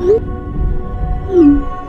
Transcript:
Mm-hmm.